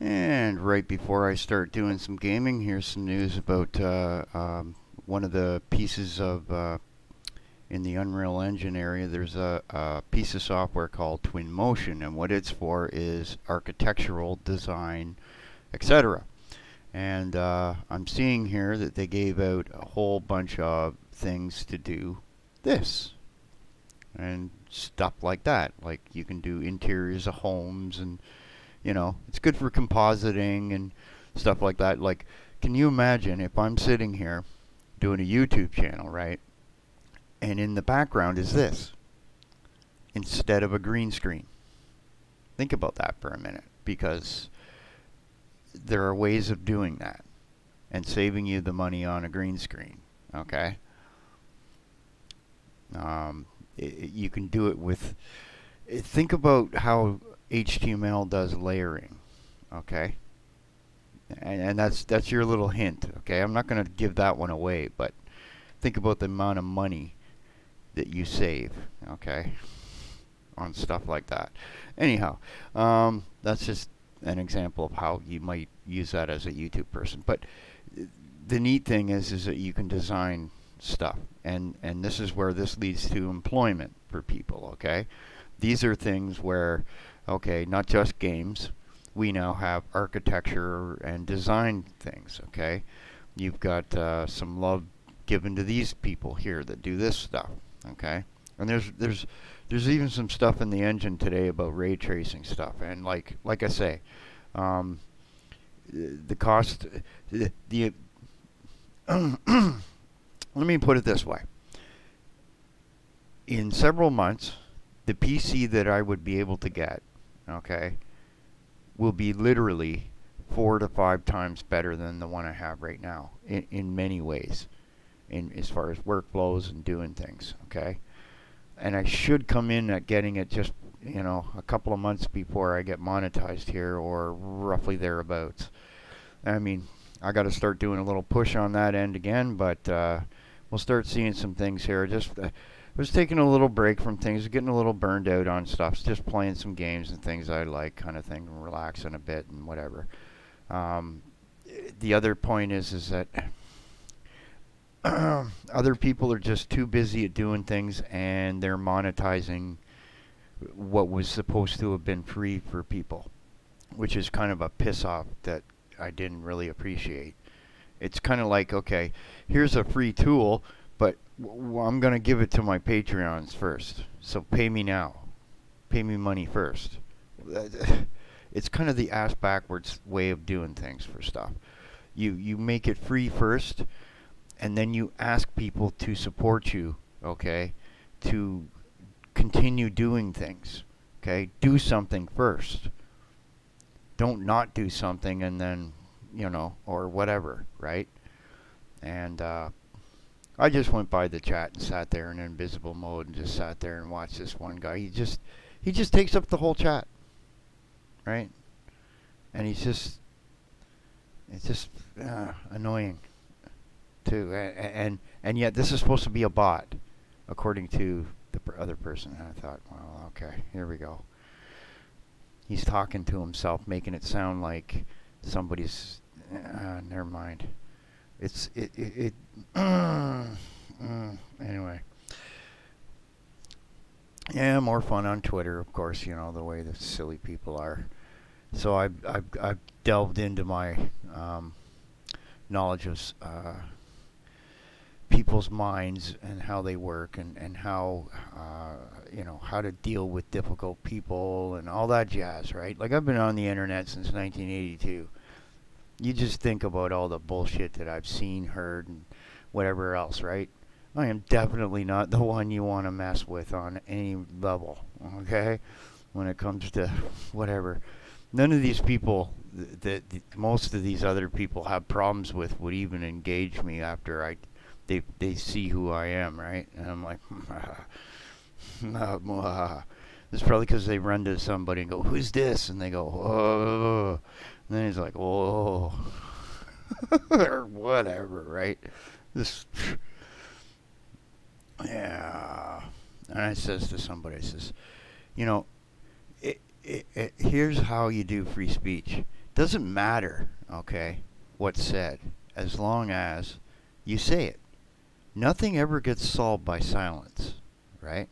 And right before I start doing some gaming, here's some news about uh, um, one of the pieces of uh, in the Unreal Engine area. There's a, a, piece of software called Twinmotion, and what it's for is architectural design, etc. And uh, I'm seeing here that they gave out a whole bunch of things to do this and stuff like that. Like you can do interiors of homes and you know, it's good for compositing and stuff like that. Like, can you imagine if I'm sitting here doing a YouTube channel, right? And in the background is this instead of a green screen. Think about that for a minute because there are ways of doing that and saving you the money on a green screen, okay? Um, it, you can do it with think about how HTML does layering, okay? And, and that's that's your little hint, okay? I'm not going to give that one away, but think about the amount of money that you save, okay? On stuff like that. Anyhow, um, that's just an example of how you might use that as a YouTube person. But the neat thing is, is that you can design stuff, and and this is where this leads to employment for people. Okay, these are things where okay, not just games. We now have architecture and design things, okay? You've got uh, some love given to these people here that do this stuff, okay? And there's there's there's even some stuff in the engine today about ray tracing stuff. And like like I say, um, the cost, the, the let me put it this way. In several months, the PC that I would be able to get okay, will be literally four to five times better than the one I have right now in, in many ways, in as far as workflows and doing things, okay? And I should come in at getting it just, you know, a couple of months before I get monetized here or roughly thereabouts. I mean, I got to start doing a little push on that end again, but uh, we'll start seeing some things here. Just uh, was taking a little break from things, getting a little burned out on stuff, just playing some games and things I like, kind of thing, and relaxing a bit and whatever. Um, the other point is is that other people are just too busy at doing things and they're monetizing what was supposed to have been free for people, which is kind of a piss off that I didn't really appreciate. It's kind of like, okay, here's a free tool but I'm going to give it to my Patreons first. So pay me now. Pay me money first. It's kind of the ass backwards way of doing things for stuff. You you make it free first and then you ask people to support you, okay? To continue doing things. Okay? Do something first. Don't not do something and then, you know, or whatever, right? And uh I just went by the chat and sat there in invisible mode and just sat there and watched this one guy. He just he just takes up the whole chat. Right? And he's just it's just uh, annoying too. And, and and yet this is supposed to be a bot according to the other person. And I thought, well, okay, here we go. He's talking to himself, making it sound like somebody's. Uh, never mind. It's it it. it uh, anyway. Yeah, more fun on Twitter, of course. You know the way the silly people are. So I've I've, I've delved into my um, knowledge of uh, people's minds and how they work and and how uh, you know how to deal with difficult people and all that jazz, right? Like I've been on the internet since 1982 you just think about all the bullshit that I've seen, heard, and whatever else, right? I am definitely not the one you want to mess with on any level, okay? When it comes to whatever. None of these people that most of these other people have problems with would even engage me after I they they see who I am, right? And I'm like, it's probably because they run to somebody and go, "Who's this?" And they go, "Oh," And then he's like, "Whoa," or whatever, right? This, yeah. And I says to somebody, I says, "You know, it, it, it, here's how you do free speech. Doesn't matter, okay, what's said, as long as you say it. Nothing ever gets solved by silence, right?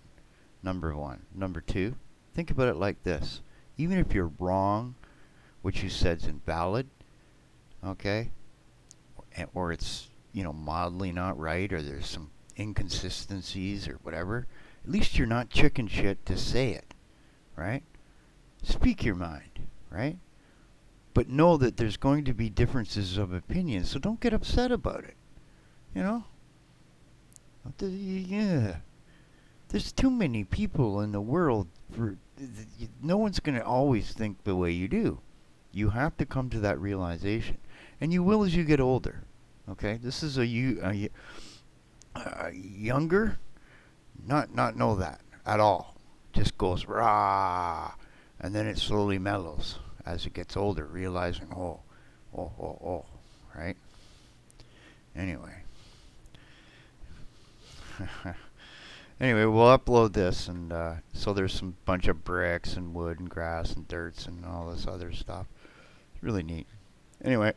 Number one. Number two, think about it like this. Even if you're wrong, what you said's invalid, okay, or it's, you know, mildly not right, or there's some inconsistencies or whatever, at least you're not chicken shit to say it, right? Speak your mind, right? But know that there's going to be differences of opinion, so don't get upset about it. You know? Yeah. There's too many people in the world for no one's going to always think the way you do. You have to come to that realization. And you will as you get older. Okay? This is a you a, a younger not not know that at all. Just goes rah and then it slowly mellows as it gets older, realizing oh oh oh oh right? Anyway. anyway, we'll upload this, and uh, so there's some bunch of bricks and wood and grass and dirts and all this other stuff. It's really neat. Anyway,